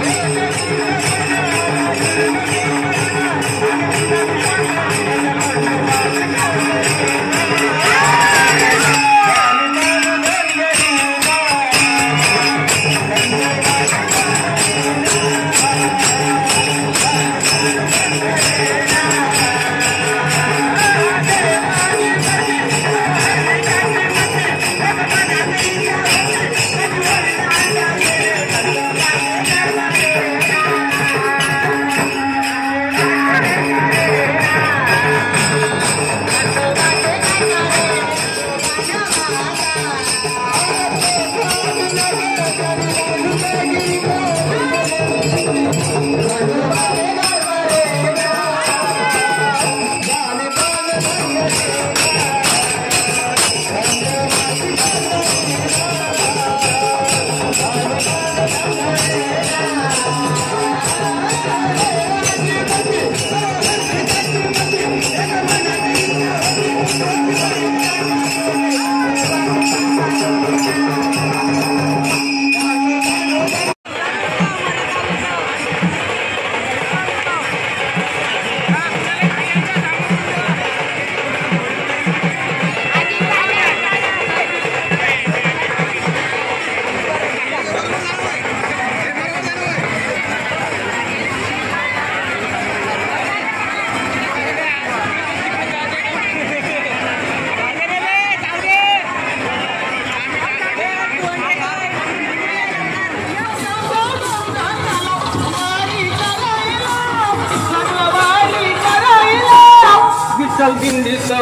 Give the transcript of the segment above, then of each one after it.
विठ्ठल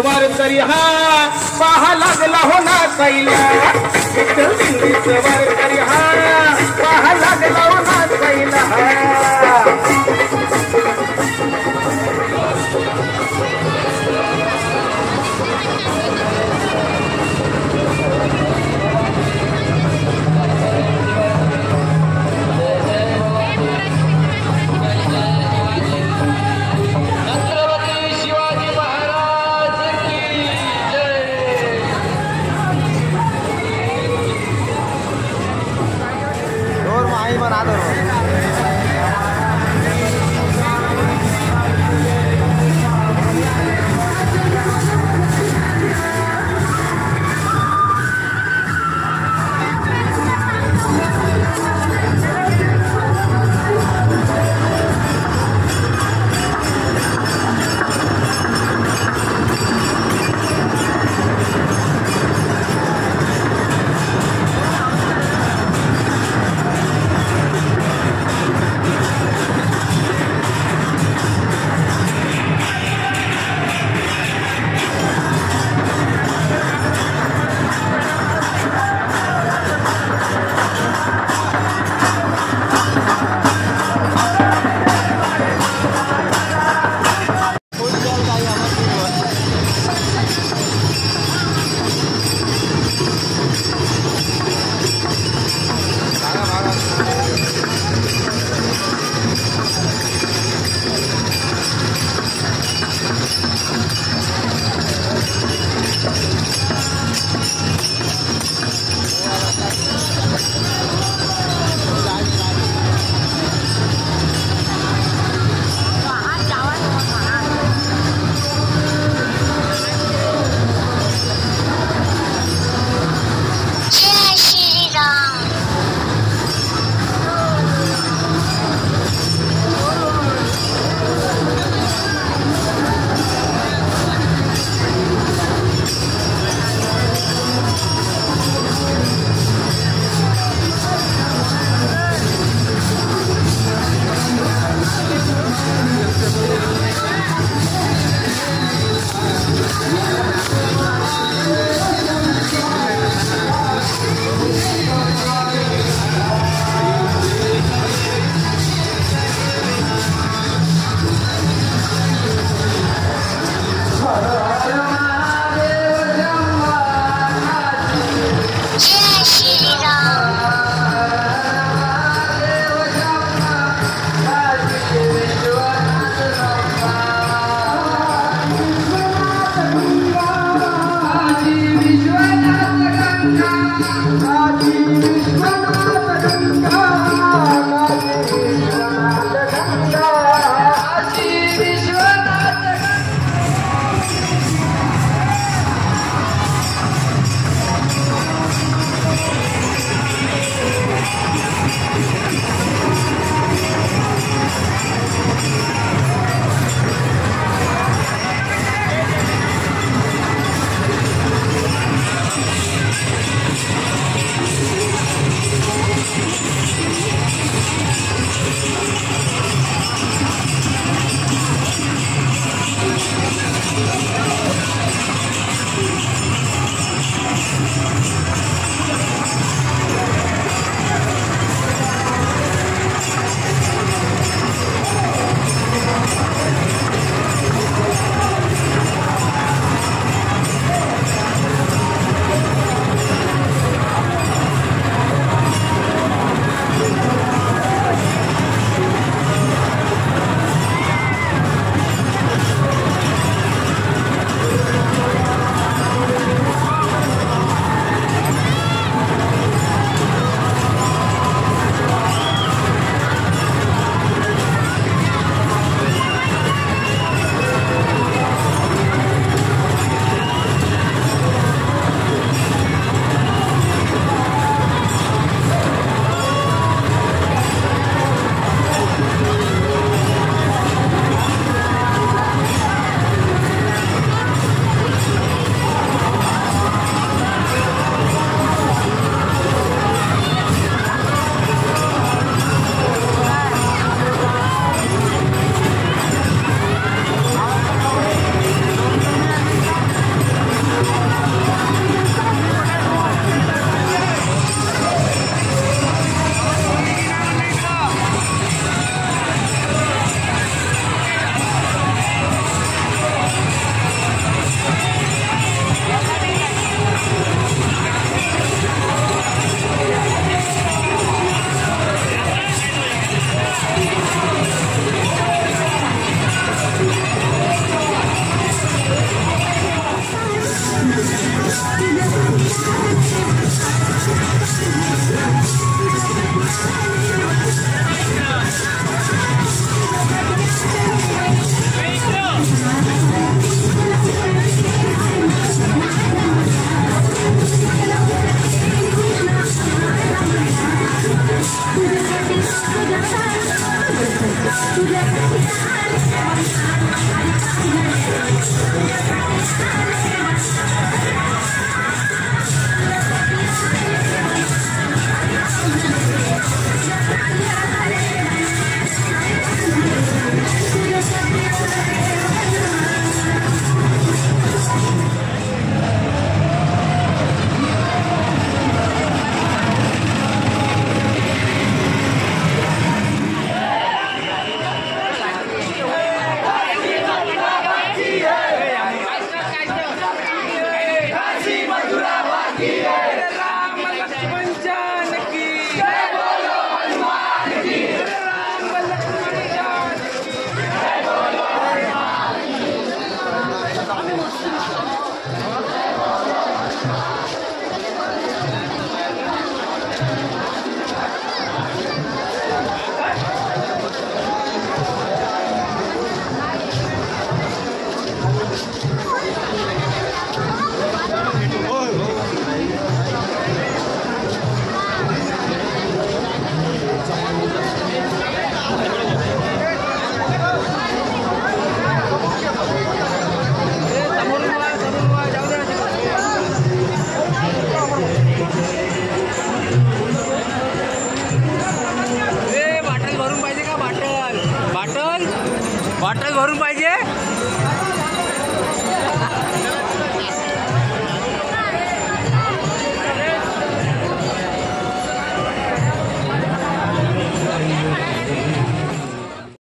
वर तरी हा पाहा लागला हो ना कैला विठ्ठल दिंडी सवार तरी हा पाहा लागला हो ना कैला